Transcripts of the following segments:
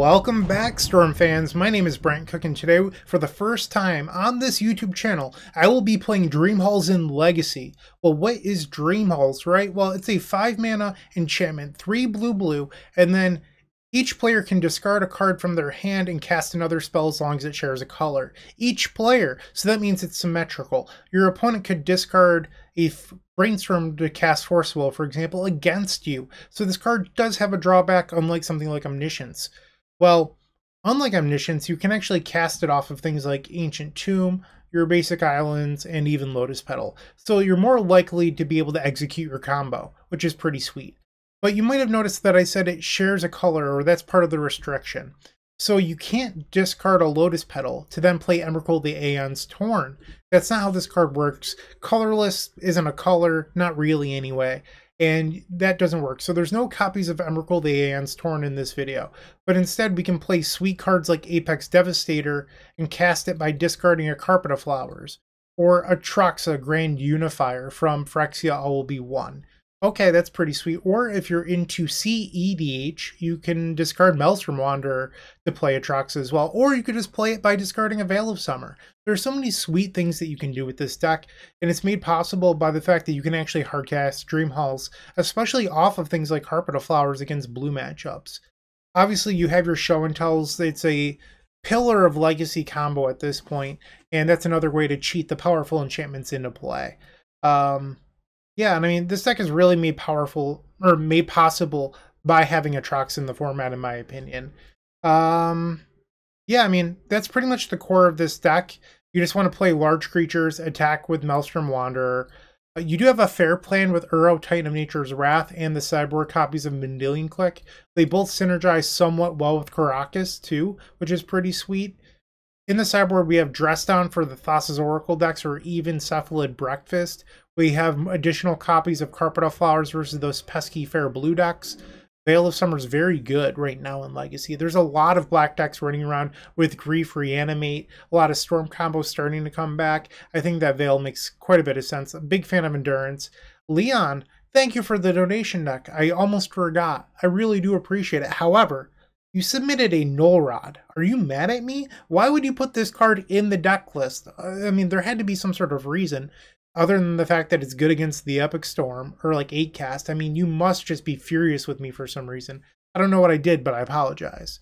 Welcome back, Storm fans. My name is Bryant Cook, and today, for the first time on this YouTube channel, I will be playing Dream Halls in Legacy. Well, what is Dream Halls, right? Well, it's a 5 mana enchantment, 3 blue blue, and then each player can discard a card from their hand and cast another spell as long as it shares a color. Each player, so that means it's symmetrical. Your opponent could discard a brainstorm to cast Force Will, for example, against you. So this card does have a drawback, unlike something like Omniscience. Well, unlike Omniscience, you can actually cast it off of things like Ancient Tomb, your basic islands, and even Lotus Petal. So you're more likely to be able to execute your combo, which is pretty sweet. But you might have noticed that I said it shares a color, or that's part of the restriction. So you can't discard a Lotus Petal to then play Emrakul the Aeon's Torn. That's not how this card works. Colorless isn't a color, not really anyway, and that doesn't work. So there's no copies of Emrakul the Aeon's Torn in this video, but instead we can play sweet cards like Apex Devastator and cast it by discarding a Carpet of Flowers, or Atraxa Grand Unifier from Phyrexia Will Be One. Okay, that's pretty sweet. Or if you're into CEDH, you can discard Maelstrom Wanderer to play Atraxa as well. Or you could just play it by discarding a Veil of Summer. There are so many sweet things that you can do with this deck, and it's made possible by the fact that you can actually hardcast Dream Halls, especially off of things like Carpet of Flowers against blue matchups. Obviously, you have your show and tells. It's a pillar of legacy combo at this point, and that's another way to cheat the powerful enchantments into play. Um, yeah, and I mean this deck is really made powerful or made possible by having Atraxa in the format, in my opinion. Um, yeah, I mean that's pretty much the core of this deck. You just want to play large creatures, attack with Maelstrom Wanderer. Uh, you do have a fair plan with Uro, Titan of Nature's Wrath, and the sideboard copies of Vendilion Clique. They both synergize somewhat well with Karakas, too, which is pretty sweet. In the sideboard, we have Dress Down for the Thassa's Oracle decks or even Cephalid Breakfast. We have additional copies of Carpet of Flowers versus those pesky fair blue decks. Veil of Summer is very good right now in Legacy. There's a lot of black decks running around with Grief Reanimate, a lot of Storm combos starting to come back. I think that Veil makes quite a bit of sense. A big fan of Endurance. Leon, thank you for the donation deck. I almost forgot. I really do appreciate it. However, you submitted a Null Rod. Are you mad at me? Why would you put this card in the deck list? Uh, I mean, there had to be some sort of reason other than the fact that it's good against the Epic Storm or like 8 cast. I mean, you must just be furious with me for some reason. I don't know what I did, but I apologize.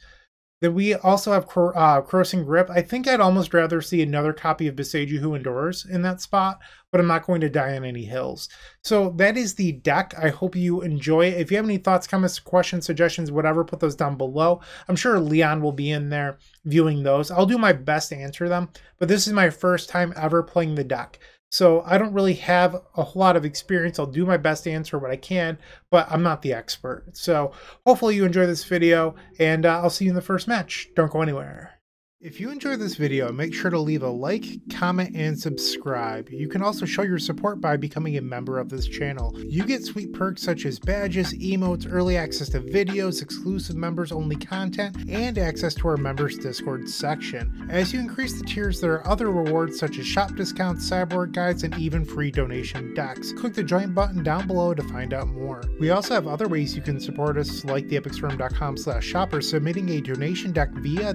Then we also have uh, Corrosive Grip. I think I'd almost rather see another copy of Boseiju Who Endures in that spot, but I'm not going to die on any hills. So that is the deck. I hope you enjoy it. If you have any thoughts, comments, questions, suggestions, whatever, put those down below. I'm sure Leon will be in there viewing those. I'll do my best to answer them, but this is my first time ever playing the deck. So I don't really have a whole lot of experience. I'll do my best to answer what I can, but I'm not the expert. So hopefully you enjoy this video, and uh, I'll see you in the first match. Don't go anywhere. If you enjoyed this video, make sure to leave a like, comment, and subscribe. You can also show your support by becoming a member of this channel. You get sweet perks such as badges, emotes, early access to videos, exclusive members only content, and access to our members Discord section. As you increase the tiers, there are other rewards such as shop discounts, cyborg guides, and even free donation decks. Click the join button down below to find out more. We also have other ways you can support us like theepicstorm.com slash shop or submitting a donation deck via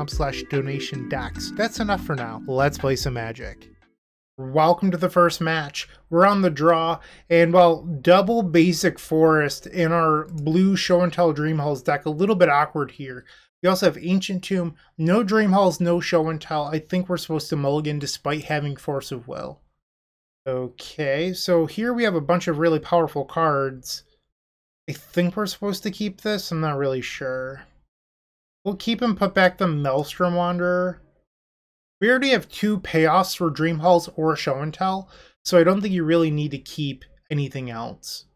theepicstorm.com slash donation decks. That's enough for now. Let's play some magic. Welcome to the first match. We're on the draw, and well, double basic forest in our blue show and tell dream halls deck. A little bit awkward here. We also have Ancient Tomb, no Dream Halls, no Show and Tell. I think we're supposed to mulligan despite having Force of Will. Okay, so here we have a bunch of really powerful cards. I think we're supposed to keep this. I'm not really sure. We'll keep and put back the Maelstrom Wanderer. We already have two payoffs for Dream Halls or Show and Tell, so I don't think you really need to keep anything else.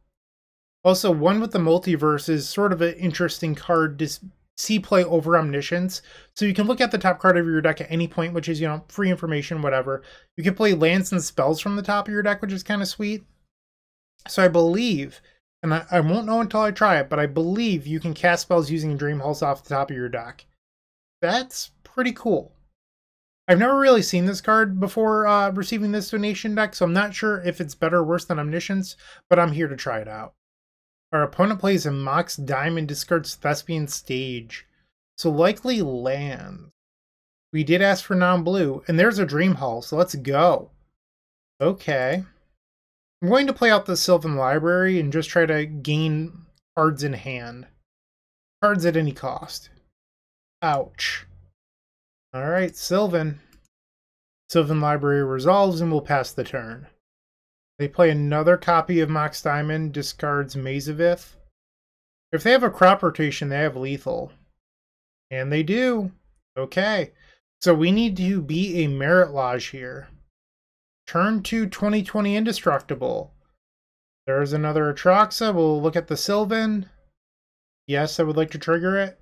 Also, one with the multiverse is sort of an interesting card to see play over Omniscience. So you can look at the top card of your deck at any point, which is, you know, free information, whatever. You can play lands and spells from the top of your deck, which is kind of sweet. So I believe and I, I won't know until I try it, but I believe you can cast spells using Dream Halls off the top of your deck. That's pretty cool. I've never really seen this card before uh, receiving this donation deck, so I'm not sure if it's better or worse than Omniscience, but I'm here to try it out. Our opponent plays a Mox Diamond, discards Thespian Stage. So likely land. We did ask for non-blue, and there's a Dream Hall, so let's go. Okay. I'm going to play out the Sylvan Library and just try to gain cards in hand. Cards at any cost. Ouch. Alright, Sylvan. Sylvan Library resolves and we'll pass the turn. They play another copy of Mox Diamond, discards Maze of Ith. If they have a crop rotation, they have lethal. And they do. Okay. So we need to be a Marit Lage here. Turn to 2020 Indestructible. There's another Atraxa. We'll look at the Sylvan. Yes, I would like to trigger it.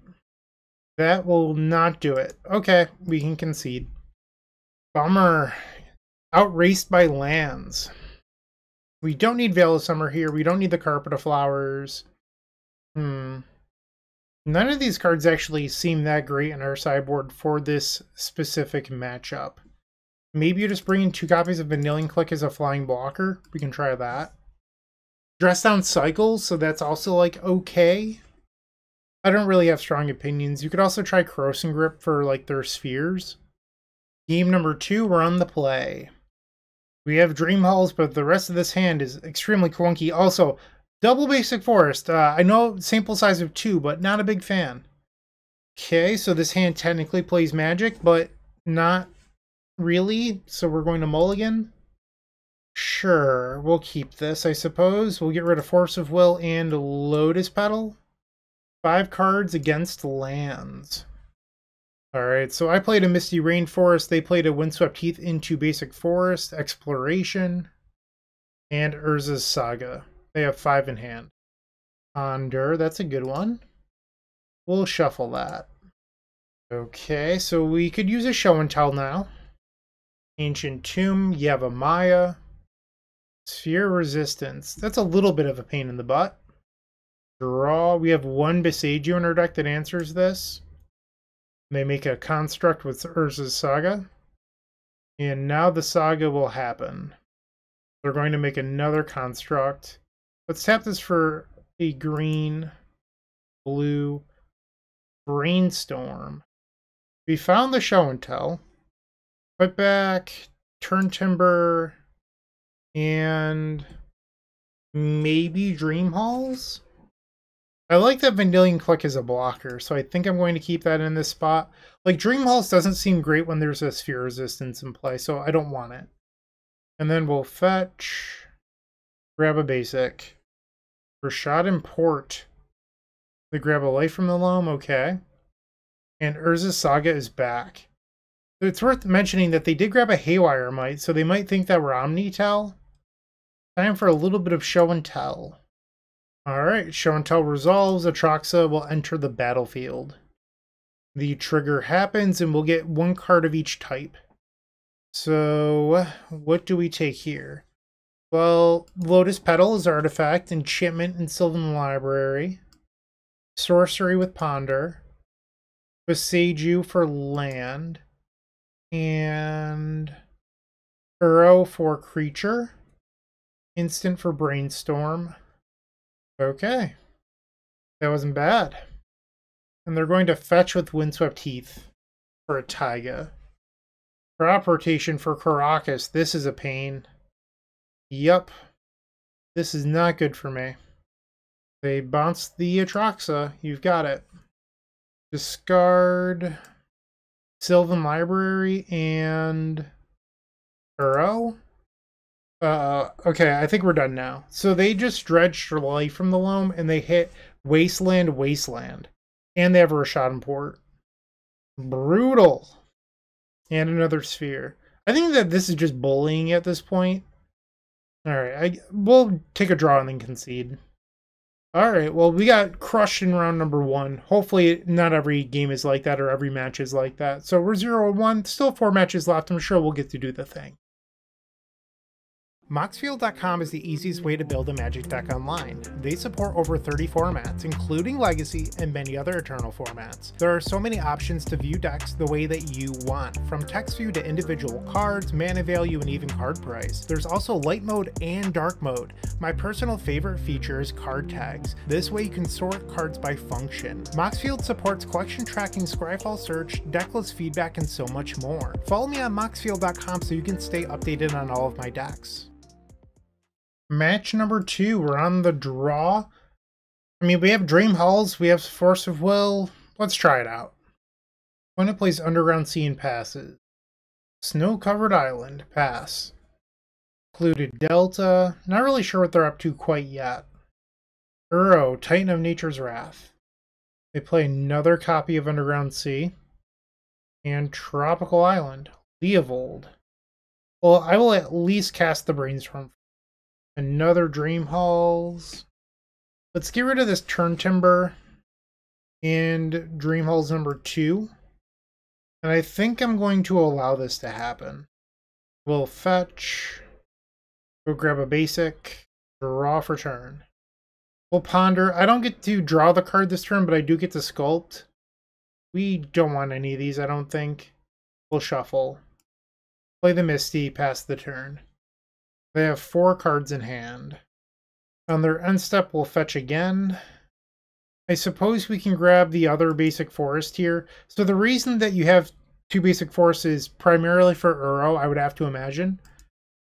That will not do it. Okay, we can concede. Bummer. Outraced by lands. We don't need Veil of Summer here. We don't need the Carpet of Flowers. Hmm. None of these cards actually seem that great in our sideboard for this specific matchup. Maybe you just bring in two copies of Vendilion Clique as a flying blocker. We can try that. Dress down cycles, so that's also like okay. I don't really have strong opinions. You could also try Corrosive Grip for like their spheres. Game number two, we're on the play. We have Dream Halls, but the rest of this hand is extremely clunky. Also, double basic forest. Uh, I know sample size of two, but not a big fan. Okay, so this hand technically plays magic, but not really. So we're going to mulligan. Sure, we'll keep this, I suppose. We'll get rid of Force of Will and Lotus Petal. Five cards against lands. Alright, so I played a Misty Rainforest. They played a Windswept Heath into Basic Forest, Exploration, and Urza's Saga. They have five in hand. Ponder, that's a good one. We'll shuffle that. Okay, so we could use a show and tell now. Ancient Tomb, Yavimaya. Sphere Resistance. That's a little bit of a pain in the butt. Draw. We have one Boseiju in our deck that answers this. They make a construct with Urza's Saga. And now the saga will happen. They're going to make another construct. Let's tap this for a green, blue, brainstorm. We found the show and tell. Put back, Turntimber, and maybe dream halls? I like that Vendilion Clique is a blocker, so I think I'm going to keep that in this spot. Like, Dream Halls doesn't seem great when there's a Sphere Resistance in play, so I don't want it. And then we'll fetch, grab a basic. Rishadan Port. They grab a life from the loam, okay. And Urza's Saga is back. It's worth mentioning that they did grab a Haywire Mite, so they might think that we're Omnitel. Time for a little bit of show and tell. Alright, show and tell resolves, Atraxa will enter the battlefield. The trigger happens and we'll get one card of each type. So, what do we take here? Well, Lotus Petal is artifact, enchantment in Sylvan Library, sorcery with Ponder, Boseiju for land, and Uro for creature, instant for Brainstorm, Okay. That wasn't bad. And they're going to fetch with Windswept Heath for a Taiga. Crop rotation for Karakas. This is a pain. Yup. This is not good for me. They bounce the Atraxa. You've got it. Discard Sylvan Library and Uro. Uh, okay, I think we're done now. So they just dredged life from the loam and they hit Wasteland, Wasteland. And they have a Rishadan Port. Brutal. And another sphere. I think that this is just bullying at this point. Alright, I we'll take a draw and then concede. Alright, well, we got crushed in round number one. Hopefully, not every game is like that or every match is like that. So we're 0 1. Still four matches left. I'm sure we'll get to do the thing. Moxfield.com is the easiest way to build a Magic deck online. They support over 30 formats, including Legacy and many other Eternal formats. There are so many options to view decks the way that you want, from text view to individual cards, mana value, and even card price. There's also light mode and dark mode. My personal favorite feature is card tags. This way you can sort cards by function. Moxfield supports collection tracking, Scryfall search, decklist feedback, and so much more. Follow me on moxfield.com so you can stay updated on all of my decks. Match number two, we're on the draw. I mean, we have Dream Halls, we have Force of Will. Let's try it out. Opponent plays Underground Sea and passes. Snow Covered Island, pass. Polluted Delta, not really sure what they're up to quite yet. Uro, Titan of Nature's Wrath. They play another copy of Underground Sea. And Tropical Island, Leovold. Well, I will at least cast the Brainstorm Another Dream Halls. Let's get rid of this Turntimber and Dream Halls number two. And I think I'm going to allow this to happen. We'll fetch, go grab a basic, draw for turn. We'll ponder. I don't get to draw the card this turn, but I do get to sculpt. We don't want any of these, I don't think. We'll shuffle. Play the Misty, pass the turn. They have four cards in hand. On their end step, we'll fetch again. I suppose we can grab the other basic forest here. So the reason that you have two basic forests is primarily for Uro, I would have to imagine.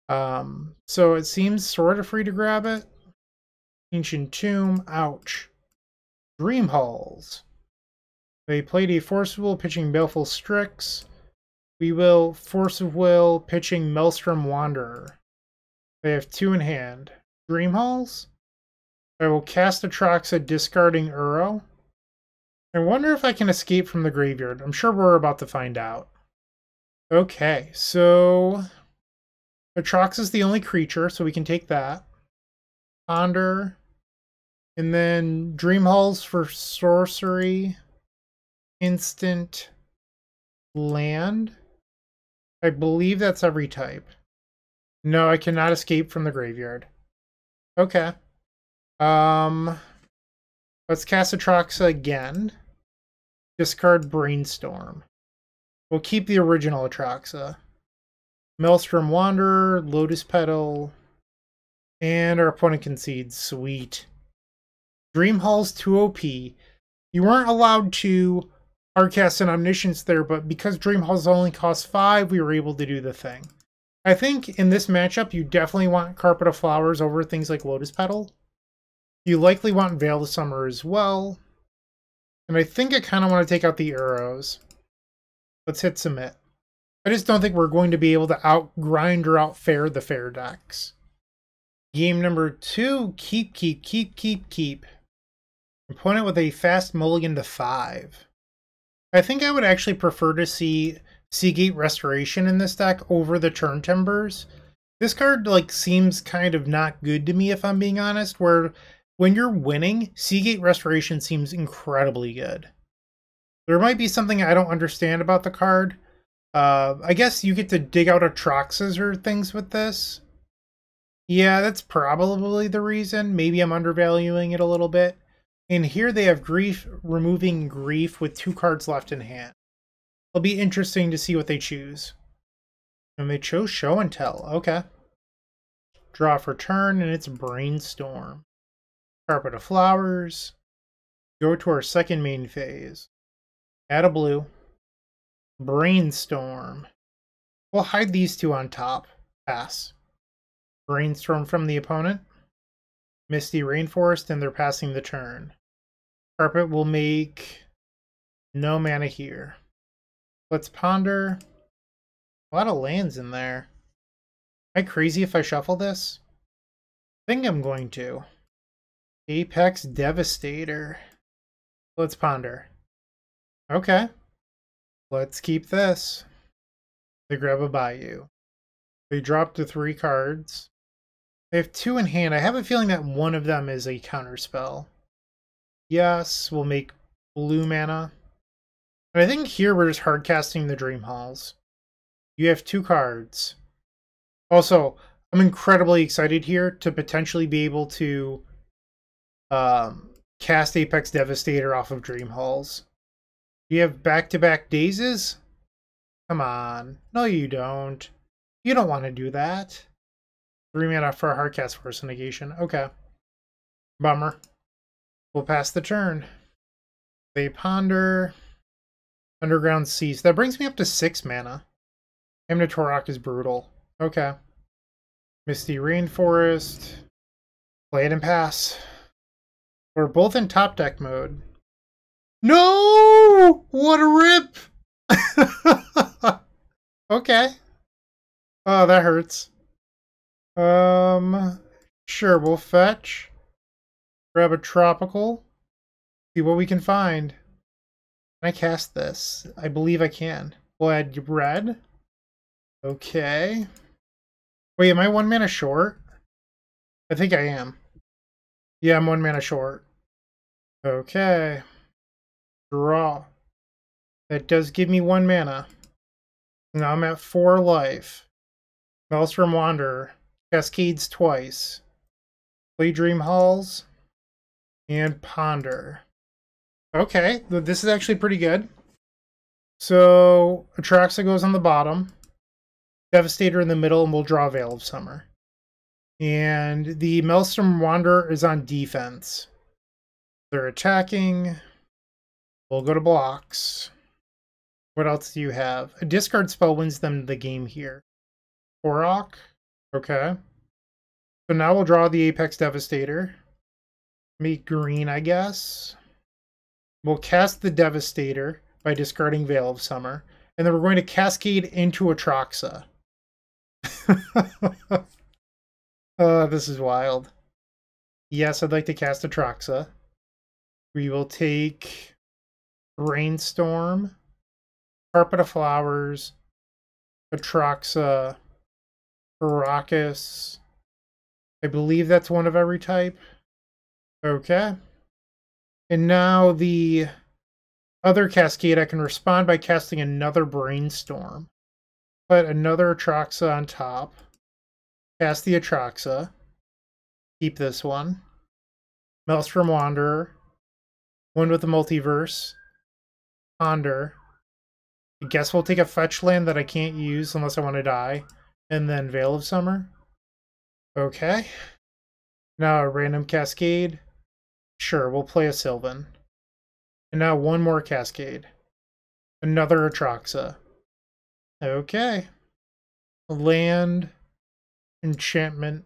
Um, so it seems sort of free to grab it. Ancient Tomb, ouch. Dream Halls. They played a Force of Will pitching Baleful Strix. We will Force of Will pitching Maelstrom Wanderer. They have two in hand. Dream Halls? I will cast Atraxa discarding Uro. I wonder if I can escape from the graveyard. I'm sure we're about to find out. Okay, so Atraxa is the only creature, so we can take that. Ponder. And then Dream Halls for sorcery. Instant land. I believe that's every type. No, I cannot escape from the graveyard. Okay. Um, let's cast Atraxa again. Discard Brainstorm. We'll keep the original Atraxa. Maelstrom Wanderer, Lotus Petal, and our opponent concedes. Sweet. Dream Hall's 2 OP. You weren't allowed to hardcast an Omniscience there, but because Dream Halls only cost 5, we were able to do the thing. I think in this matchup, you definitely want Carpet of Flowers over things like Lotus Petal. You likely want Veil of Summer as well. And I think I kind of want to take out the arrows. Let's hit submit. I just don't think we're going to be able to out-grind or out-fair the fair decks. Game number two, keep, keep, keep, keep, keep. Opponent with a fast mulligan to five. I think I would actually prefer to see Sea Gate Restoration in this deck over the Turntimbers. This card like seems kind of not good to me if I'm being honest, where when you're winning, Sea Gate Restoration seems incredibly good. There might be something I don't understand about the card. Uh, I guess you get to dig out Atraxas or things with this. Yeah, that's probably the reason. Maybe I'm undervaluing it a little bit. And here they have Grief, removing Grief with two cards left in hand. It'll be interesting to see what they choose. And they chose Show and Tell. Okay. Draw for turn, and it's Brainstorm. Carpet of Flowers. Go to our second main phase. Add a blue. Brainstorm. We'll hide these two on top. Pass. Brainstorm from the opponent. Misty Rainforest, and they're passing the turn. Carpet will make no mana here. Let's ponder. A lot of lands in there. Am I crazy if I shuffle this? I think I'm going to. Apex Devastator. Let's ponder. Okay. Let's keep this. They grab a Bayou. They drop the three cards. They have two in hand. I have a feeling that one of them is a counterspell. Yes, we'll make blue mana. I think here we're just hard casting the Dream Halls. You have two cards. Also, I'm incredibly excited here to potentially be able to um, cast Apex Devastator off of Dream Halls. You have back-to-back dazes? Come on. No, you don't. You don't want to do that. Three mana for a hard cast Force negation. Okay. Bummer. We'll pass the turn. They ponder. Underground Sea. That brings me up to six mana. Amna Torok is brutal. Okay. Misty Rainforest. Play it and pass. We're both in top deck mode. No! What a rip! okay. Oh, that hurts. Um, sure, we'll fetch. Grab a tropical. See what we can find. Can I cast this? I believe I can. We'll add red. Okay. Wait, am I one mana short? I think I am. Yeah, I'm one mana short. Okay. Draw. That does give me one mana. Now I'm at four life. Maelstrom Wanderer. Cascades twice. Play Dream Halls. And Ponder. Okay, this is actually pretty good. So, Atraxa goes on the bottom. Devastator in the middle, and we'll draw Veil of Summer. And the Maelstrom Wanderer is on defense. They're attacking. We'll go to blocks. What else do you have? A discard spell wins them the game here. Korok. Okay. So now we'll draw the Apex Devastator. Make green, I guess. We'll cast the Devastator by discarding Veil of Summer. And then we're going to cascade into Atraxa. uh, this is wild. Yes, I'd like to cast Atraxa. We will take Brainstorm, Carpet of Flowers, Atraxa, Karakas. I believe that's one of every type. Okay. And now the other cascade, I can respond by casting another Brainstorm. Put another Atraxa on top. Cast the Atraxa. Keep this one. Maelstrom Wanderer. One with the Multiverse. Ponder. I guess we'll take a fetch land that I can't use unless I want to die. And then Veil of Summer. Okay. Now a random Cascade. Sure, we'll play a Sylvan. And now one more Cascade. Another Atraxa. Okay. Land, enchantment,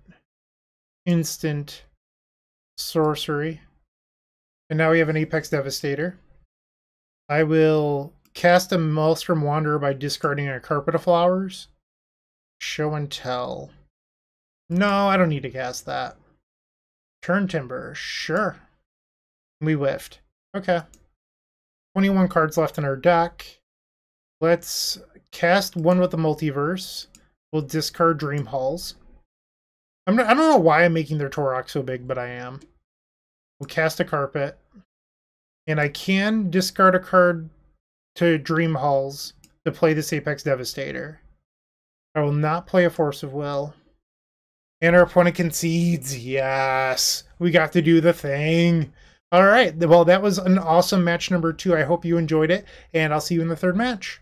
instant, sorcery. And now we have an Apex Devastator. I will cast a Maelstrom Wanderer by discarding a Carpet of Flowers. Show and Tell. No, I don't need to cast that. Turntimber, sure. We whiffed. Okay. 21 cards left in our deck. Let's cast one with the multiverse. We'll discard Dream Halls. I'm not, I don't know why I'm making their Torok so big, but I am. We'll cast a carpet. And I can discard a card to Dream Halls to play this Apex Devastator. I will not play a Force of Will. And our opponent concedes. Yes. We got to do the thing. All right. Well, that was an awesome match number two. I hope you enjoyed it. And I'll see you in the third match.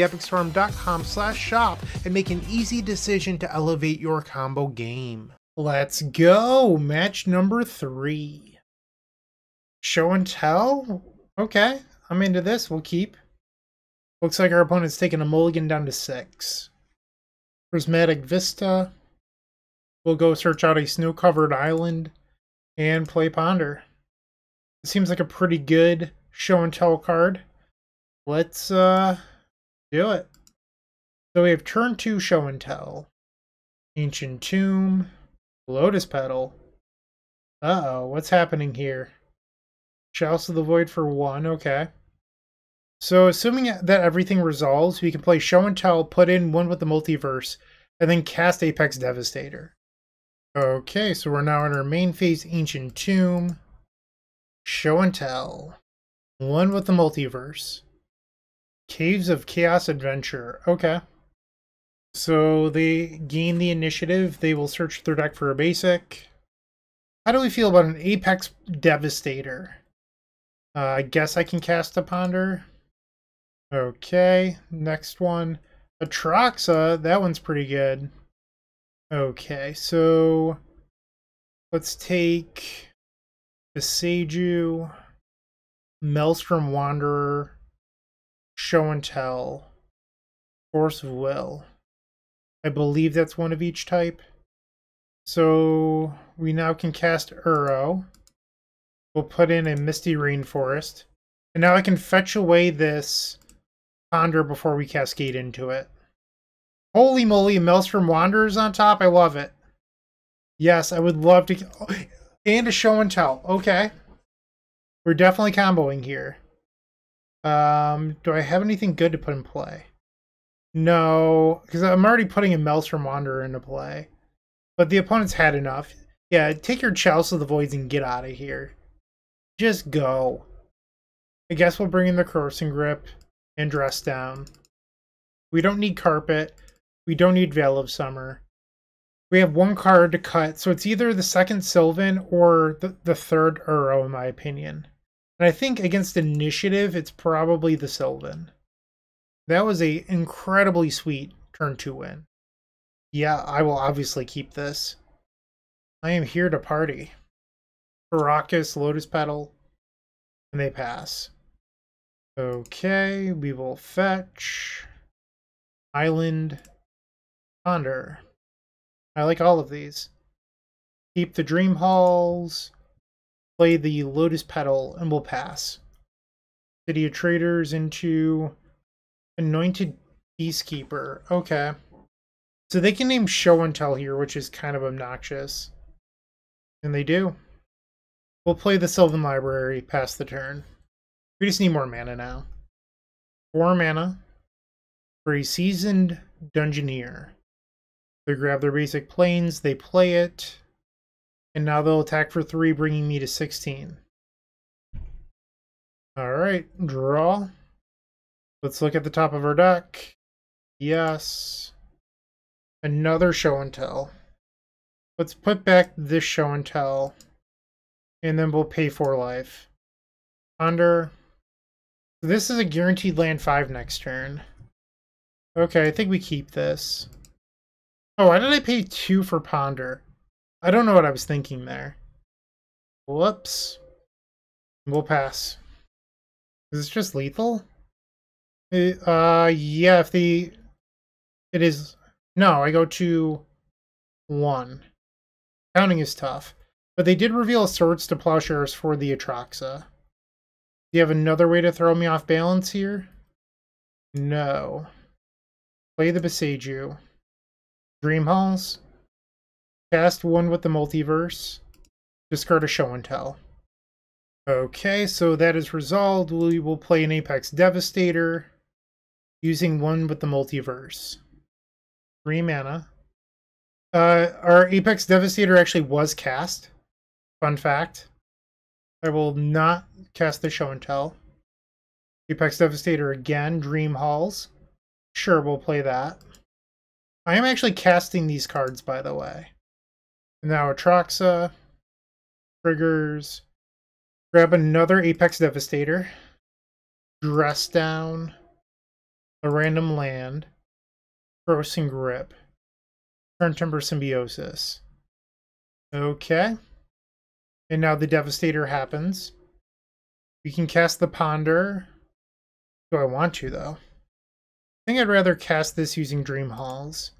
epicstorm.com slash shop and make an easy decision to elevate your combo game. Let's go! Match number three. Show and tell? Okay, I'm into this. We'll keep. Looks like our opponent's taking a mulligan down to six. Prismatic Vista. We'll go search out a snow-covered island and play Ponder. It seems like a pretty good show and tell card. Let's uh do it. So we have turn two show and tell. Ancient Tomb. Lotus Petal. Uh-oh, what's happening here? Chalice of the Void for one, okay. So assuming that everything resolves, we can play Show and Tell, put in one with the multiverse, and then cast Apex Devastator. Okay, so we're now in our main phase, Ancient Tomb. Show and Tell. One with the multiverse. Caves of Chaos Adventure. Okay. So they gain the initiative. They will search their deck for a basic. How do we feel about an Apex Devastator? Uh, I guess I can cast a Ponder. Okay, next one. Atraxa, that one's pretty good. Okay, so let's take Boseiju, Maelstrom Wanderer, Show and Tell, Force of Will. I believe that's one of each type. So we now can cast Uro. We'll put in a Misty Rainforest. And now I can fetch away this Ponder before we cascade into it. Holy moly, Maelstrom Wanderers on top. I love it. Yes, I would love to. And a show and tell. Okay. We're definitely comboing here. Um, do I have anything good to put in play? No, because I'm already putting a Maelstrom Wanderer into play. But the opponent's had enough. Yeah, take your Chalice of the Voids and get out of here. Just go. I guess we'll bring in the Corrosive Grip and Dress Down. We don't need Carpet. We don't need Veil of Summer. We have one card to cut, so it's either the second Sylvan or the, the third Uro, in my opinion. And I think against Initiative, it's probably the Sylvan. That was a incredibly sweet turn two win. Yeah, I will obviously keep this. I am here to party. Karakas, Lotus Petal, and they pass. Okay, we will fetch. Island. Ponder. I like all of these. Keep the Dream Halls. Play the Lotus Petal, and we'll pass. City of Traders into Anointed Peacekeeper. Okay. So they can name show and tell here, which is kind of obnoxious. And they do. We'll play the Sylvan Library past the turn. We just need more mana now. Four mana for a seasoned Dungeoneer. They grab their basic plains, they play it, and now they'll attack for three, bringing me to 16. Alright, draw. Let's look at the top of our deck. Yes. Another show and tell. Let's put back this show and tell. And then we'll pay for life. Under. This is a guaranteed land 5 next turn. Okay, I think we keep this. Oh, why did I pay 2 for Ponder? I don't know what I was thinking there. Whoops. We'll pass. Is this just lethal? Uh, yeah, if the... It is no, I go to one. Counting is tough. But they did reveal swords to plowshares for the Atraxa. Do you have another way to throw me off balance here? No. Play the Boseiju. Dream Halls. Cast one with the multiverse. Discard a show and tell. Okay, so that is resolved. We will play an Apex Devastator using one with the multiverse three mana. Uh, our Apex Devastator actually was cast. Fun fact. I will not cast the show and tell. Apex Devastator again, Dream Halls. Sure, we'll play that. I am actually casting these cards, by the way. Now Atraxa, triggers, grab another Apex Devastator, dress down, a random land, Corrosive Grip. Turntimber Symbiosis. Okay. And now the Devastator happens. We can cast the Ponder. Do I want to, though? I think I'd rather cast this using Dream Halls.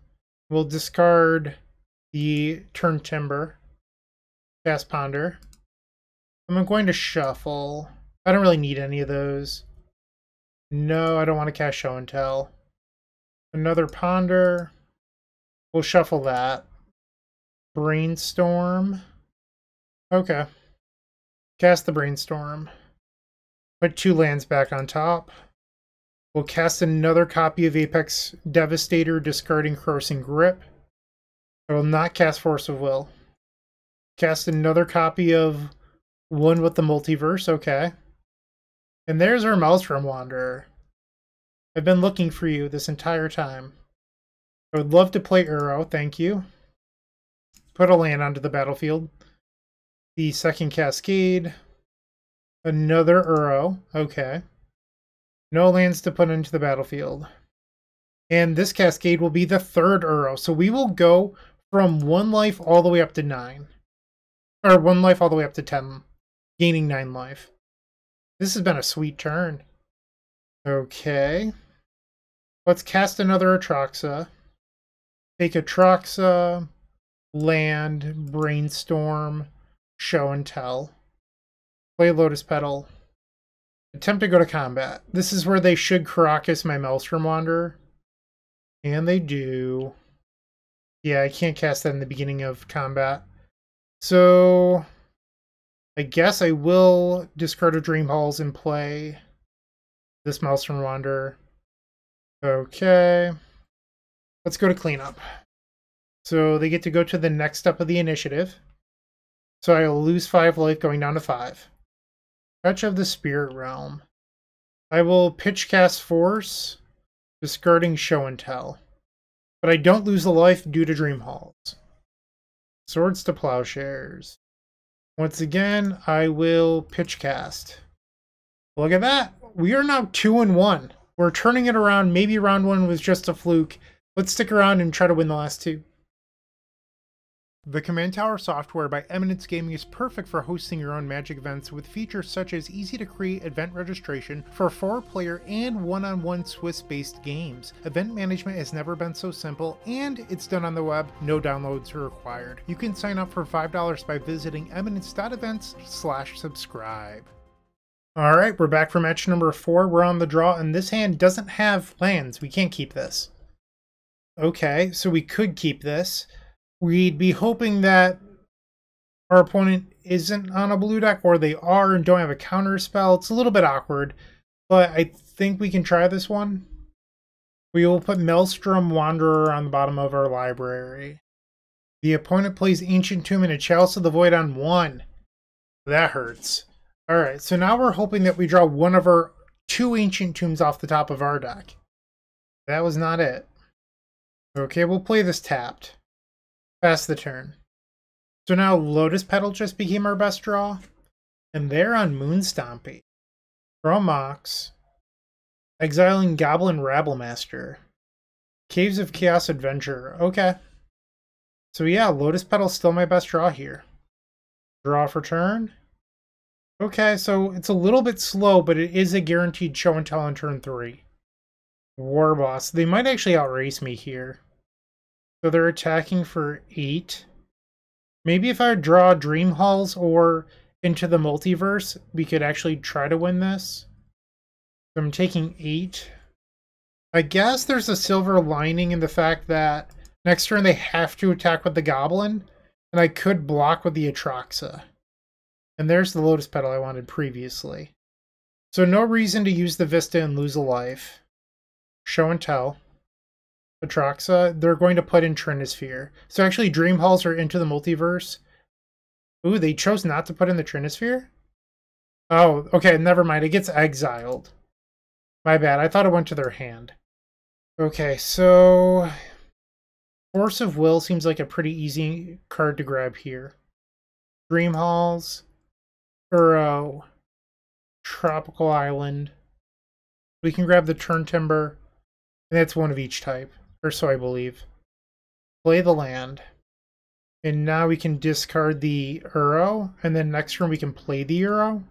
We'll discard the Turntimber. fast Ponder. I'm going to shuffle. I don't really need any of those. No, I don't want to cast Show and Tell. Another ponder. We'll shuffle that. Brainstorm. Okay. Cast the Brainstorm. Put two lands back on top. We'll cast another copy of Apex Devastator, discarding Corrosive Grip. I will not cast Force of Will. Cast another copy of One with the Multiverse, okay. And there's our Maelstrom Wanderer. I've been looking for you this entire time. I would love to play Uro, thank you. Put a land onto the battlefield. The second Cascade. Another Uro, okay. No lands to put into the battlefield. And this Cascade will be the third Uro, so we will go from one life all the way up to nine. Or one life all the way up to ten, gaining nine life. This has been a sweet turn. Okay. Let's cast another Atraxa. Take Atraxa, land, brainstorm, show and tell. Play Lotus Petal. Attempt to go to combat. This is where they should Karakas my Maelstrom Wanderer. And they do. Yeah, I can't cast that in the beginning of combat. So I guess I will discard a Dream Halls and play this Maelstrom Wander. Okay. Let's go to cleanup. So they get to go to the next step of the initiative. So I'll lose five life going down to five. Touch of the Spirit Realm. I will pitch cast Force, discarding Show and Tell. But I don't lose a life due to Dream Halls. Swords to Plowshares. Once again, I will pitch cast. Look at that. We are now two and one. We're turning it around. Maybe round one was just a fluke. Let's stick around and try to win the last two. The Command Tower software by Eminence Gaming is perfect for hosting your own Magic events with features such as easy to create event registration for 4 player and one on one Swiss based games. Event management has never been so simple and it's done on the web, no downloads are required. You can sign up for $5 by visiting eminence.events slash subscribe. Alright, we're back for match number 4. We're on the draw and this hand doesn't have lands. We can't keep this. Okay, so we could keep this we'd be hoping that our opponent isn't on a blue deck or they are and don't have a counter spell. It's a little bit awkward, but I think we can try this one. We will put Maelstrom Wanderer on the bottom of our library. The opponent plays Ancient Tomb and a Chalice of the Void on one. That hurts. Alright, so now we're hoping that we draw one of our two Ancient Tombs off the top of our deck. That was not it. Okay, we'll play this tapped. Pass the turn. So now Lotus Petal just became our best draw. And they're on Moonstompy. Draw Mox. Exiling Goblin Rabblemaster. Caves of Chaos Adventure. Okay. So yeah, Lotus Petal's still my best draw here. Draw for turn. Okay, so it's a little bit slow, but it is a guaranteed show and tell on turn three. War Boss. They might actually outrace me here. So they're attacking for eight. Maybe if I draw Dream Halls or into the multiverse, we could actually try to win this. So I'm taking eight. I guess there's a silver lining in the fact that next turn they have to attack with the Goblin, and I could block with the Atraxa. And there's the Lotus Petal I wanted previously. So no reason to use the Vista and lose a life. Show and tell. Atraxa, they're going to put in Trinisphere. So actually, Dream Halls are into the multiverse. Ooh, they chose not to put in the Trinisphere? Oh, okay, never mind. It gets exiled. My bad. I thought it went to their hand. Okay, so... Force of Will seems like a pretty easy card to grab here. Dream Halls. Uro. Tropical Island. We can grab the Turntimber. And that's one of each type or so I believe. Play the land. And now we can discard the Uro, and then next turn we can play the Uro.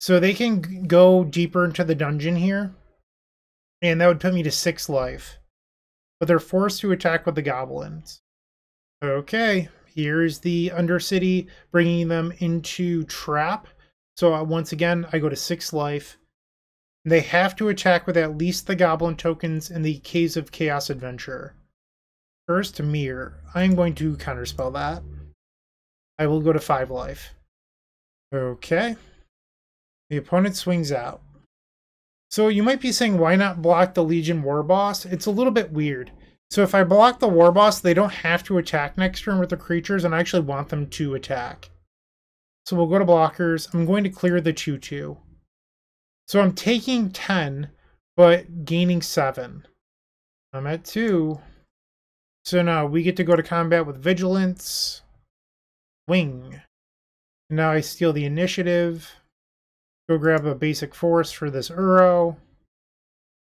So they can go deeper into the dungeon here, and that would put me to 6 life. But they're forced to attack with the goblins. Okay, here's the Undercity, bringing them into Trap. So uh, once again, I go to 6 life. They have to attack with at least the goblin tokens in the Caves of Chaos Adventure. First mirror. I'm going to counterspell that. I will go to 5 life. Okay. The opponent swings out. So you might be saying, why not block the Legion War Boss? It's a little bit weird. So if I block the War Boss, they don't have to attack next turn with the creatures, and I actually want them to attack. So we'll go to blockers. I'm going to clear the 2-2. So I'm taking 10, but gaining 7. I'm at 2. So now we get to go to combat with Vigilance. Wing. Now I steal the initiative. Go grab a basic forest for this Uro.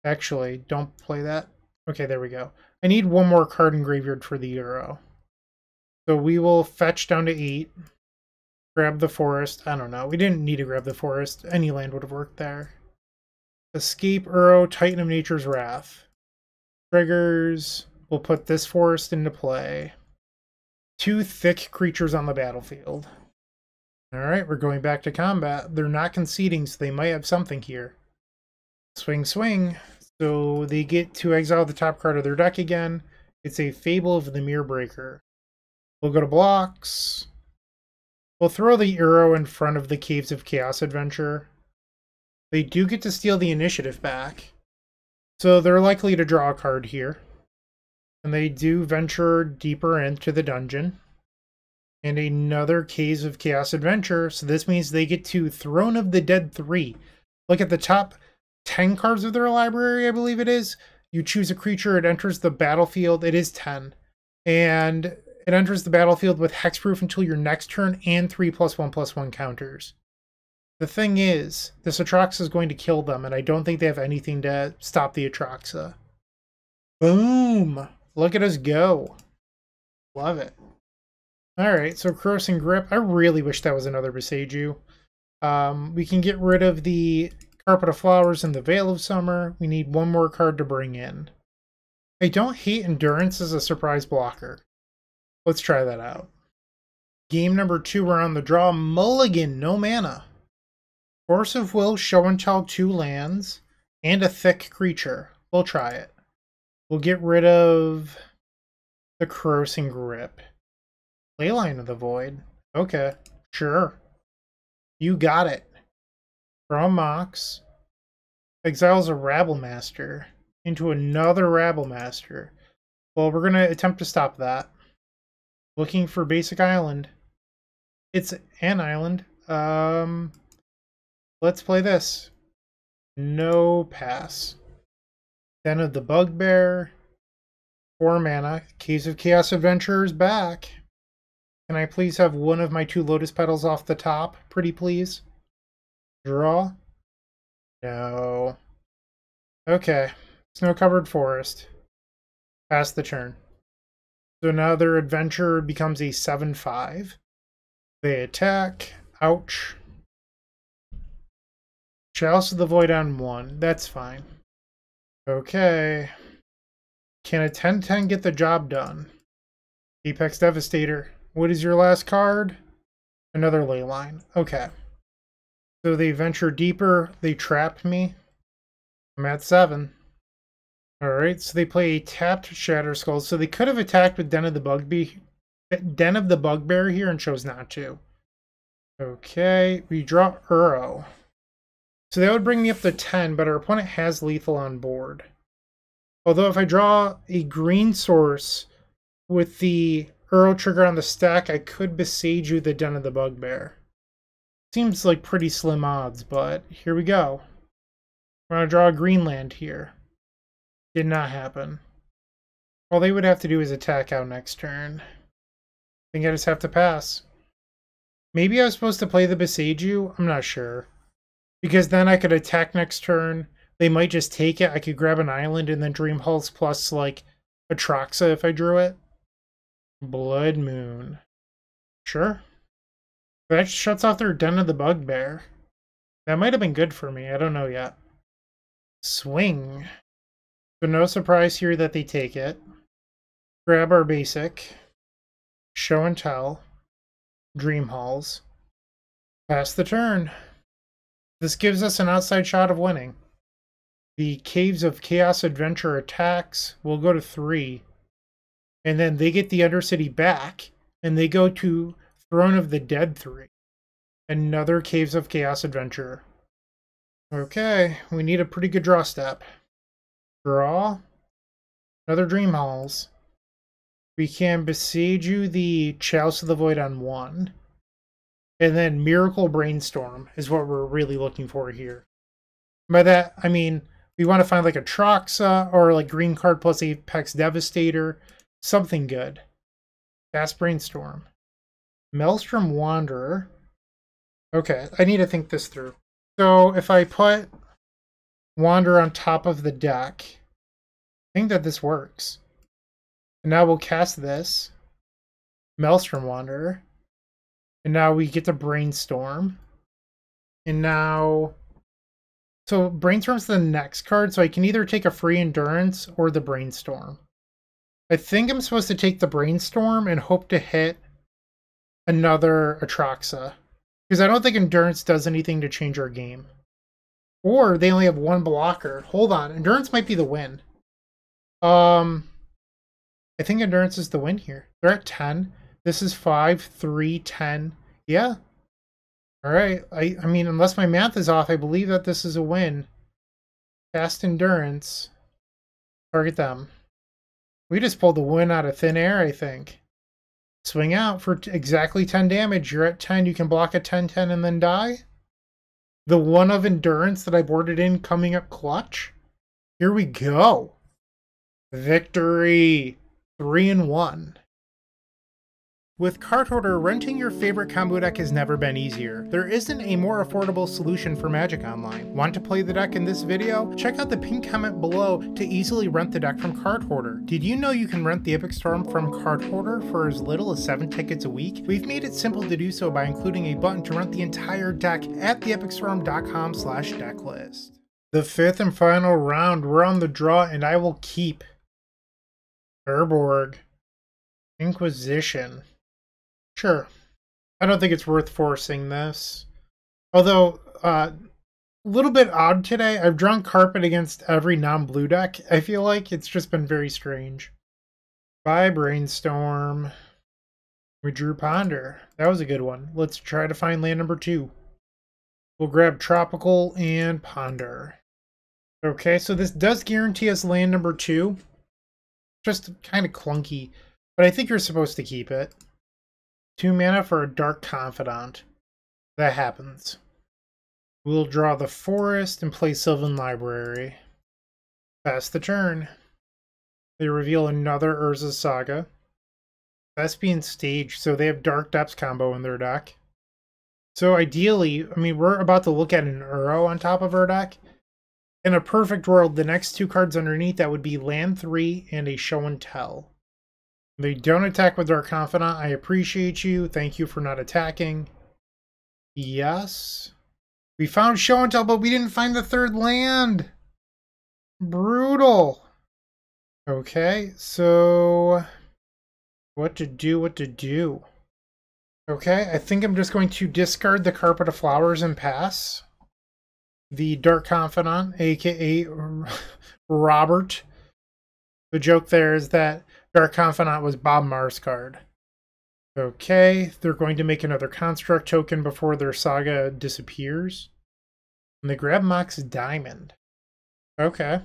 Actually, don't play that. Okay, there we go. I need one more card in graveyard for the Uro. So we will fetch down to 8. Grab the forest. I don't know. We didn't need to grab the forest. Any land would have worked there. Escape Uro, Titan of Nature's Wrath. Triggers. We'll put this forest into play. Two thick creatures on the battlefield. Alright, we're going back to combat. They're not conceding, so they might have something here. Swing, swing. So they get to exile the top card of their deck again. It's a Fable of the Mirror Breaker. We'll go to blocks. We'll throw the Uro in front of the Caves of Chaos adventure. They do get to steal the initiative back. So they're likely to draw a card here. And they do venture deeper into the dungeon. And another Caves of Chaos adventure. So this means they get to Throne of the Dead 3. Look at the top 10 cards of their library, I believe it is. You choose a creature, it enters the battlefield. It is 10. And it enters the battlefield with hexproof until your next turn and 3 plus 1 plus 1 counters. The thing is, this Atraxa is going to kill them, and I don't think they have anything to stop the Atraxa. Boom! Look at us go. Love it. Alright, so Corrosive Grip. I really wish that was another Boseiju. Um, we can get rid of the Carpet of Flowers and the Veil of Summer. We need one more card to bring in. I don't hate Endurance as a surprise blocker. Let's try that out. Game number two, we're on the draw. Mulligan, no mana. Force of Will, Show and Tell, two lands, and a thick creature. We'll try it. We'll get rid of the Corrosive Grip. Leyline of the Void. Okay, sure. You got it. From Mox. Exiles a Rabble Master into another Rabble Master. Well, we're going to attempt to stop that. Looking for basic island. It's an island. Um, let's play this. No pass. Den of the Bugbear. Four mana. Caves of Chaos Adventurers back. Can I please have one of my two Lotus Petals off the top? Pretty please. Draw. No. Okay. Snow covered forest. Pass the turn. So now their adventure becomes a 7 5. They attack. Ouch. Chalice of the Void on 1. That's fine. Okay. Can a 10 10 get the job done? Apex Devastator. What is your last card? Another Leyline. Okay. So they venture deeper. They trapped me. I'm at 7. Alright, so they play a tapped Shatterskull. So they could have attacked with Den of the Bugbear, Den of the Bugbear here and chose not to. Okay, we draw Uro. So that would bring me up to 10, but our opponent has lethal on board. Although if I draw a green source with the Uro trigger on the stack, I could Boseiju the Den of the Bugbear. Seems like pretty slim odds, but here we go. We're going to draw a green land here. Did not happen. All they would have to do is attack out next turn. I think I just have to pass. Maybe I was supposed to play the Boseiju? I'm not sure. Because then I could attack next turn. They might just take it. I could grab an island and then Dream Halls plus like Atraxa if I drew it. Blood Moon. Sure. That shuts off their Den of the Bugbear. That might have been good for me. I don't know yet. Swing. So no surprise here that they take it. Grab our basic. Show and tell. Dream halls. Pass the turn. This gives us an outside shot of winning. The Caves of Chaos Adventure attacks We'll go to three. And then they get the Undercity back, and they go to Throne of the Dead 3. Another Caves of Chaos adventure. Okay, we need a pretty good draw step. Draw. Another Dream Halls. We can Boseiju the Chalice of the Void on one. And then Miracle Brainstorm is what we're really looking for here. By that, I mean, we want to find like Atraxa or like green card plus Apex Devastator. Something good. Fast Brainstorm. Maelstrom Wanderer. Okay, I need to think this through. So if I put Wander on top of the deck, I think that this works. And now we'll cast this. Maelstrom Wanderer. And now we get to Brainstorm. And now... So Brainstorm's the next card, so I can either take a free Endurance or the Brainstorm. I think I'm supposed to take the Brainstorm and hope to hit another Atraxa. Because I don't think Endurance does anything to change our game. Or they only have one blocker. Hold on, Endurance might be the win. Um, I think Endurance is the win here. They're at 10. This is 5, 3, 10. Yeah. All right. I, I mean, unless my math is off, I believe that this is a win. Fast Endurance. Target them. We just pulled the win out of thin air, I think. Swing out for exactly 10 damage. You're at 10. You can block a 10 10 and then die. The one of endurance that I boarded in coming up clutch. Here we go. Victory. Three and one. With Cardhoarder, renting your favorite combo deck has never been easier. There isn't a more affordable solution for Magic Online. Want to play the deck in this video? Check out the pinned comment below to easily rent the deck from Cardhoarder. Did you know you can rent the Epic Storm from Cardhoarder for as little as 7 tickets a week? We've made it simple to do so by including a button to rent the entire deck at theepicstorm.com slash decklist. The fifth and final round, we're on the draw and I will keep Urborg. Inquisition. Sure. I don't think it's worth forcing this. Although, a uh, little bit odd today. I've drawn carpet against every non-blue deck. I feel like it's just been very strange. Bye, Brainstorm. We drew Ponder. That was a good one. Let's try to find land number two. We'll grab Tropical and Ponder. Okay, so this does guarantee us land number two. Just kind of clunky, but I think you're supposed to keep it. Two mana for a Dark Confidant. That happens. We'll draw the Forest and play Sylvan Library. Pass the turn. They reveal another Urza Saga. Thespian Stage, so they have Dark Depths combo in their deck. So ideally, I mean, we're about to look at an Uro on top of our deck. In a perfect world, the next two cards underneath that would be Land 3 and a Show and Tell. They don't attack with Dark Confidant. I appreciate you. Thank you for not attacking. Yes. We found show and tell, but we didn't find the third land. Brutal. Okay, so what to do, what to do. Okay, I think I'm just going to discard the Carpet of Flowers and pass. The Dark Confidant, aka Robert. The joke there is that Dark Confidant was Bob Maher's card. Okay, they're going to make another construct token before their saga disappears. And they grab Mox Diamond. Okay.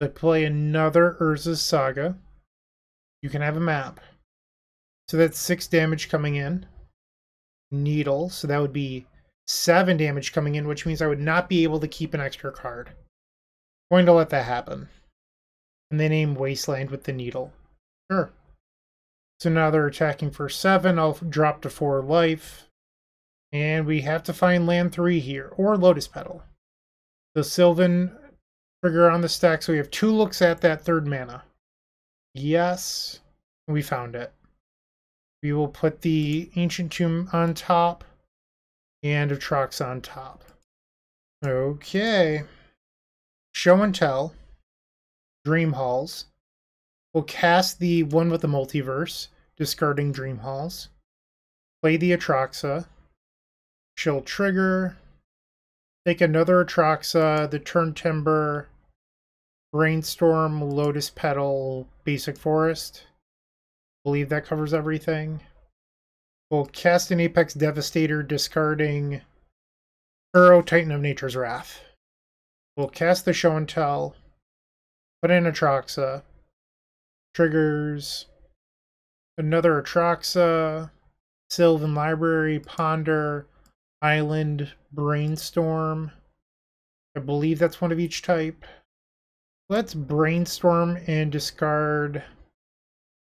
They play another Urza's Saga. You can have a map. So that's six damage coming in. Needle, so that would be seven damage coming in, which means I would not be able to keep an extra card. I'm going to let that happen and they name Wasteland with the needle. Sure. So now they're attacking for seven. I'll drop to four life. And we have to find land three here, or Lotus Petal. The Sylvan trigger on the stack, so we have two looks at that third mana. Yes, we found it. We will put the Ancient Tomb on top and Atraxa on top. Okay. Show and tell. Dream Halls. We'll cast the one with the multiverse, discarding Dream Halls. Play the Atraxa. She'll trigger. Take another Atraxa, the Turntimber, Brainstorm, Lotus Petal, Basic Forest. believe that covers everything. We'll cast an Apex Devastator, discarding Uro Titan of Nature's Wrath. We'll cast the Show and Tell, put in Atraxa, triggers, another Atraxa, Sylvan Library, Ponder, Island, Brainstorm. I believe that's one of each type. Let's brainstorm and discard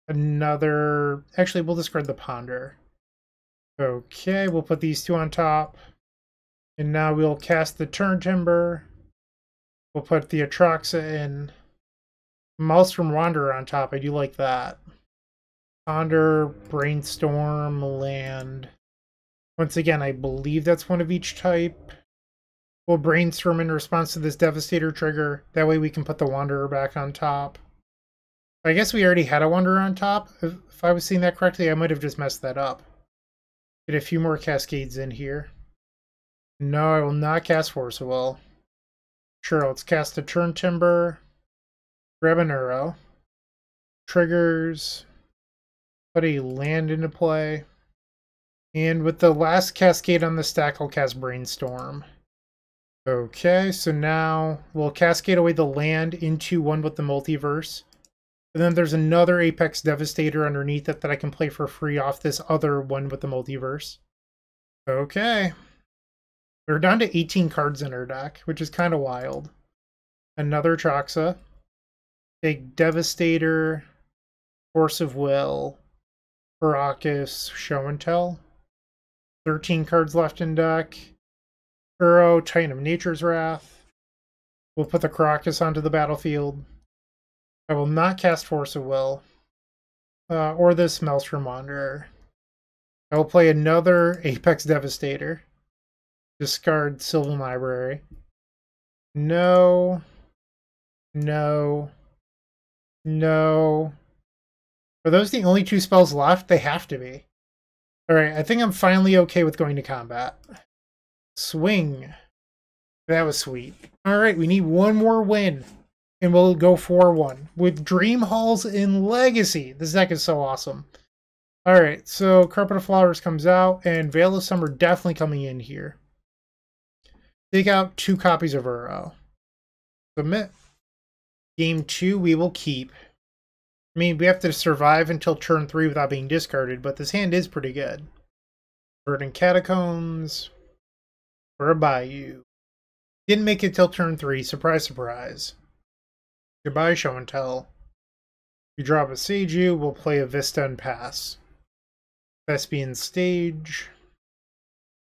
another. Actually, we'll discard the Ponder. Okay, we'll put these two on top. And now we'll cast the Turntimber. We'll put the Atraxa in. Maelstrom Wanderer on top. I do like that. Ponder, Brainstorm, Land. Once again, I believe that's one of each type. We'll brainstorm in response to this Devastator trigger. That way we can put the Wanderer back on top. I guess we already had a Wanderer on top. If, if I was seeing that correctly, I might have just messed that up. Get a few more Cascades in here. No, I will not cast Force Will. Sure, let's cast a Turntimber. Grab an Uro. Triggers. Put a land into play. And with the last Cascade on the stack, I'll cast Brainstorm. Okay, so now we'll cascade away the land into one with the multiverse. And then there's another Apex Devastator underneath it that I can play for free off this other one with the multiverse. Okay. We're down to 18 cards in our deck, which is kind of wild. Another Atraxa. Take Devastator, Force of Will, Karakas, Show and Tell. 13 cards left in deck. Uro, Titan of Nature's Wrath. We'll put the Karakas onto the battlefield. I will not cast Force of Will. Uh, or this Maelstrom Wanderer. I will play another Apex Devastator. Discard Sylvan Library. No. No. No. Are those the only two spells left? They have to be. Alright, I think I'm finally okay with going to combat. Swing. That was sweet. Alright, we need one more win. And we'll go 4-1. With Dream Halls in Legacy. This deck is so awesome. Alright, so Carpet of Flowers comes out, and Veil of Summer definitely coming in here. Take out two copies of Uro. Submit. Game 2 we will keep. I mean, we have to survive until turn 3 without being discarded, but this hand is pretty good. Verdant Catacombs. Or a Bayou. Didn't make it till turn 3, surprise, surprise. Goodbye, show and tell. You drop a Seiju, we'll play a Vista and pass. Thespian Stage.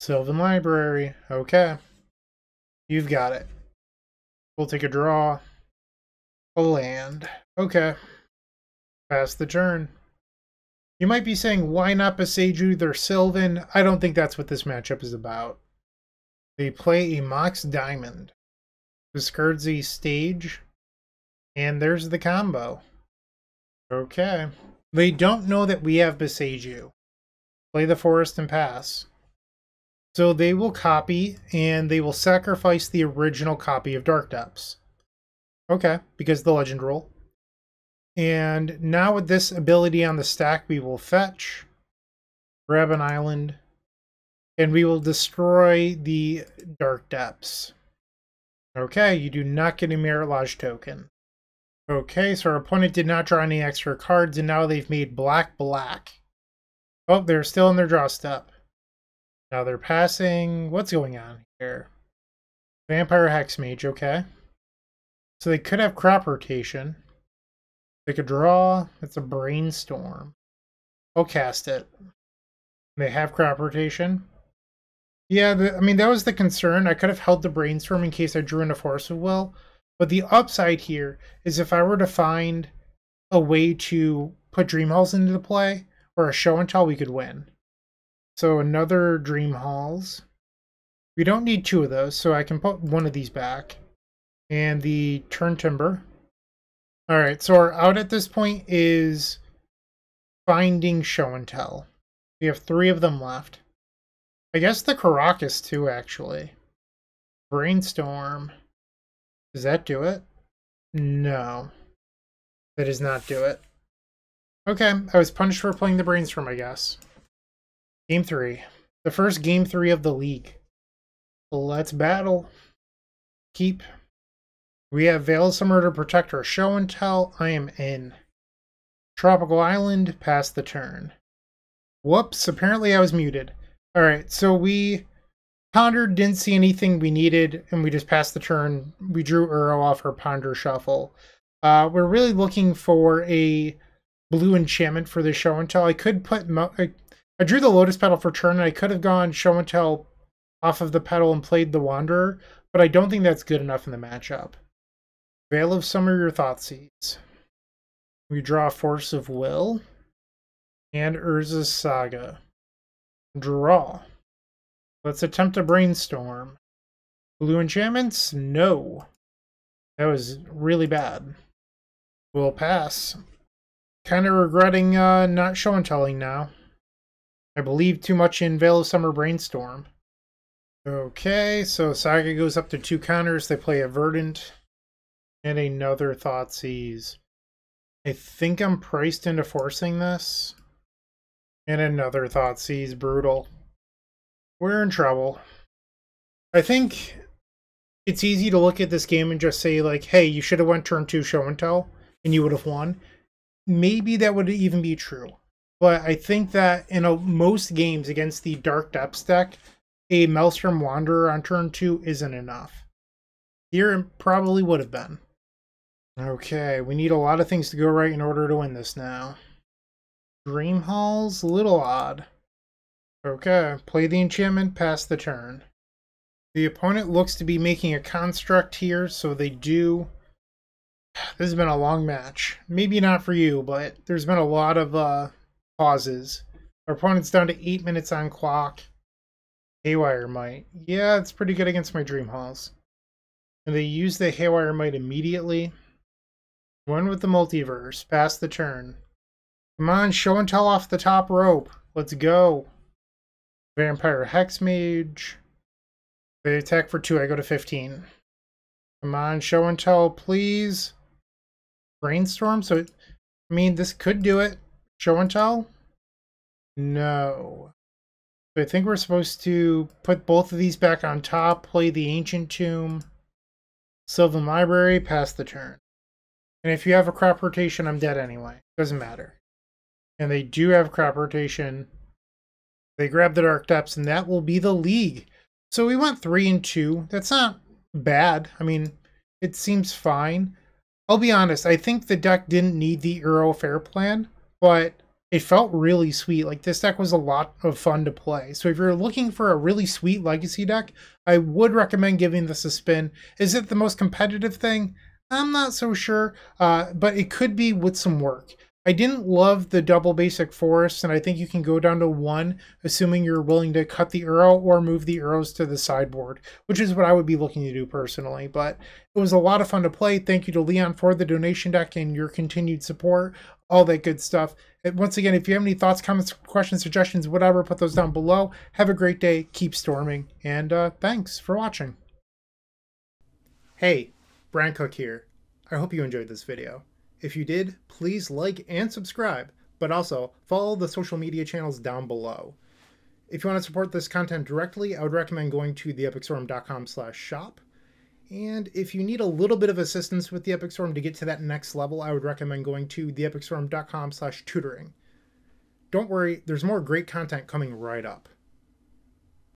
Sylvan Library. Okay. You've got it. We'll take a draw. Land. Okay. Pass the turn. You might be saying, why not Boseiju their Sylvan? I don't think that's what this matchup is about. They play a Mox Diamond. Discards a stage. And there's the combo. Okay. They don't know that we have Boseiju. Play the forest and pass. So they will copy and they will sacrifice the original copy of Dark Depths. Okay, because the legend rule. And now with this ability on the stack, we will fetch, grab an island, and we will destroy the Dark Depths. Okay, you do not get a Marit Lage token. Okay, so our opponent did not draw any extra cards, and now they've made black black. Oh, they're still in their draw step. Now they're passing. What's going on here? Vampire Hexmage, okay. So they could have crop rotation. They could draw. It's a brainstorm. I'll cast it. They have crop rotation. Yeah, the, I mean, that was the concern. I could have held the brainstorm in case I drew in a force of will. But the upside here is if I were to find a way to put Dream Halls into the play or a show and tell, we could win. So another Dream Halls. We don't need two of those, so I can put one of these back. And the Turntimber. Alright, so our out at this point is finding Show and Tell. We have three of them left. I guess the Karakas too, actually. Brainstorm. Does that do it? No. That does not do it. Okay, I was punished for playing the brainstorm, I guess. Game three. The first game three of the league. Let's battle. Keep. We have Veil Summer to protect our show and tell. I am in. Tropical Island, pass the turn. Whoops, apparently I was muted. Alright, so we pondered, didn't see anything we needed, and we just passed the turn. We drew Uro off her ponder shuffle. Uh, we're really looking for a blue enchantment for the show and tell. I could put I, I drew the lotus petal for turn, and I could have gone show and tell off of the petal and played the wanderer, but I don't think that's good enough in the matchup. Veil of Summer, your Thoughtseize. We draw Force of Will and Urza's Saga. Draw. Let's attempt a brainstorm. Blue enchantments? No. That was really bad. We'll pass. Kind of regretting uh, not show and telling now. I believe too much in Veil of Summer Brainstorm. Okay, so Saga goes up to two counters. They play a Verdant and another Thoughtseize. I think I'm priced into forcing this. And another Thoughtseize. Brutal. We're in trouble. I think it's easy to look at this game and just say, like, hey, you should have went turn two show and tell, and you would have won. Maybe that would even be true. But I think that in a, most games against the Dark Depths deck, a Maelstrom Wanderer on turn two isn't enough. Here it probably would have been. Okay, we need a lot of things to go right in order to win this now. Dream Hall's a little odd. Okay, play the enchantment, pass the turn. The opponent looks to be making a construct here, so they do... This has been a long match. Maybe not for you, but there's been a lot of uh, pauses. Our opponent's down to 8 minutes on clock. Haywire Mite. Yeah, it's pretty good against my Dream Halls. And they use the Haywire Mite immediately. One with the multiverse. Pass the turn. Come on, show and tell off the top rope. Let's go. Vampire Hexmage. They attack for two. I go to 15. Come on, show and tell, please. Brainstorm. So, I mean, this could do it. Show and tell? No. So I think we're supposed to put both of these back on top, play the Ancient Tomb, Sylvan Library, pass the turn. And if you have a crop rotation, I'm dead anyway. Doesn't matter. And they do have crop rotation. They grab the Dark Depths, and that will be the league. So we went three and two. That's not bad. I mean, it seems fine. I'll be honest, I think the deck didn't need the Uro Fair plan, but it felt really sweet. Like this deck was a lot of fun to play. So if you're looking for a really sweet legacy deck, I would recommend giving this a spin. Is it the most competitive thing? I'm not so sure, uh, but it could be with some work. I didn't love the double basic forest, and I think you can go down to one, assuming you're willing to cut the Uro or move the Uros to the sideboard, which is what I would be looking to do personally. But it was a lot of fun to play. Thank you to Leon for the donation deck and your continued support, all that good stuff. And once again, if you have any thoughts, comments, questions, suggestions, whatever, put those down below. Have a great day. Keep storming, and uh, thanks for watching. Hey, Bryant Cook here. I hope you enjoyed this video. If you did, please like and subscribe, but also follow the social media channels down below. If you want to support this content directly, I would recommend going to theepicstorm.com slash shop. And if you need a little bit of assistance with the Epic Storm to get to that next level, I would recommend going to theepicstorm.com slash tutoring. Don't worry, there's more great content coming right up.